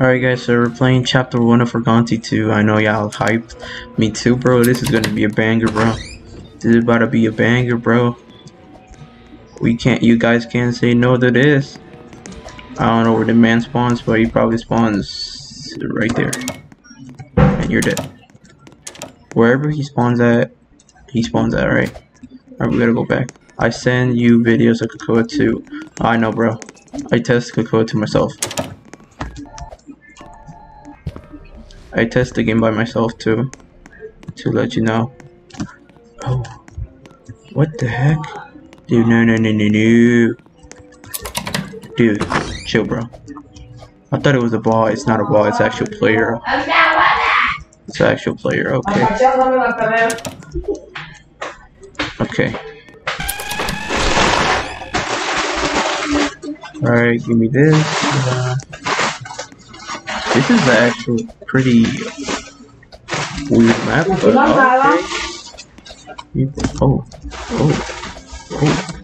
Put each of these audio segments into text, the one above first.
Alright guys, so we're playing chapter 1 of Forgonty 2. I know y'all hyped. Me too, bro. This is gonna be a banger, bro. This is about to be a banger, bro. We can't, you guys can't say no to this. I don't know where the man spawns, but he probably spawns right there. And you're dead. Wherever he spawns at, he spawns at, right? Alright, we gotta go back. I send you videos of Cocoa 2. I know, bro. I test Cocoa to myself. I test the game by myself too, to let you know. Oh, what the heck? Dude, no, no, no, no, no. Dude, chill, bro. I thought it was a ball. It's not a ball. It's actual player. It's actual player. Okay. Okay. Alright, give me this. Uh, this is the actual pretty weird map, but oh, okay. Oh, oh, oh.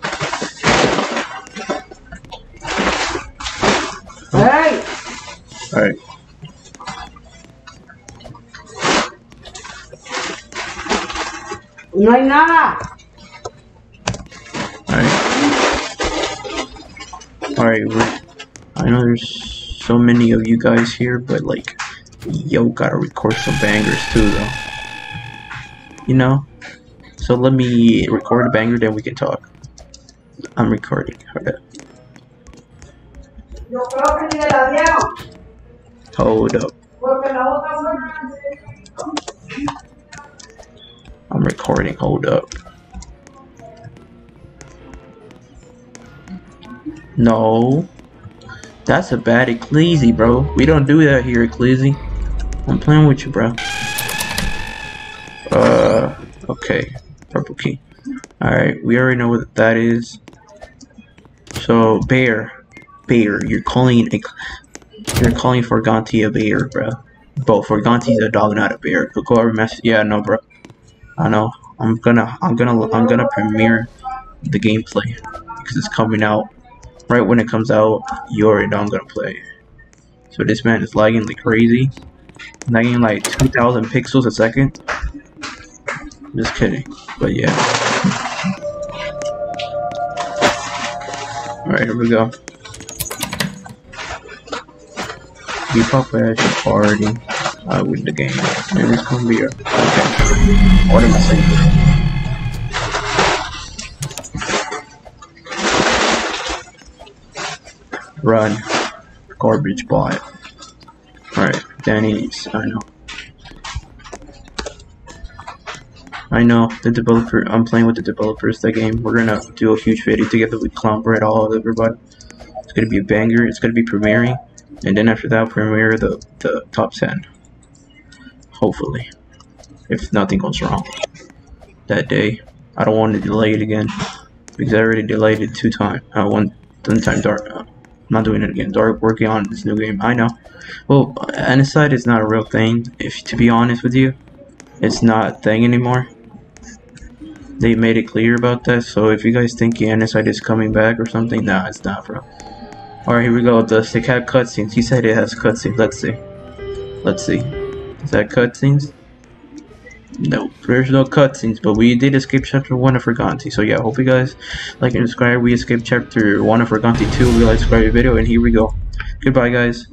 Hey! Alright. No hay nada. Alright. Alright, I know there's so many of you guys here, but like, yo, gotta record some bangers too, though. You know? So let me record a banger, then we can talk. I'm recording. Hold up. Hold up. I'm recording. Hold up. No. That's a bad Ecclesi, bro. We don't do that here, Ecclesi. I'm playing with you, bro. Uh, okay. Purple key. Alright, we already know what that is. So, bear. Bear. You're calling a, You're calling Forgonty a bear, bro. Bro, Forgonty's a dog, not a bear. Go over mess. Yeah, no, bro. I know. I'm gonna I'm gonna I'm gonna premiere the gameplay because it's coming out right when it comes out. You already know I'm gonna play. So this man is lagging like crazy, lagging like 2,000 pixels a second. Just kidding, but yeah. All right, here we go. Keep up as your. I win the game. And it's gonna be a okay. What am I saying? Run. Garbage bot. Alright, Danny's I know. I know the developer I'm playing with the developers that game. We're gonna do a huge video together with Clown Bread all of everybody. It's gonna be a banger, it's gonna be premiering, and then after that premiere the, the top ten. Hopefully. If nothing goes wrong that day. I don't want to delay it again. Because I already delayed it two times. Uh, one, one time dark. Uh, I'm not doing it again. Dark working on this new game. I know. Well, Aniside is not a real thing. If to be honest with you, it's not a thing anymore. They made it clear about that. So if you guys think Aniside is coming back or something, nah, it's not, bro. Alright, here we go. Does it have cutscenes? He said it has cutscenes. Let's see. Let's see. Is that cutscenes? No, there's no cutscenes, but we did escape chapter 1 of Forgonty. So yeah, hope you guys like and subscribe. We escaped chapter 1 of Forgonty 2. We like subscribe the video, and here we go. Goodbye, guys.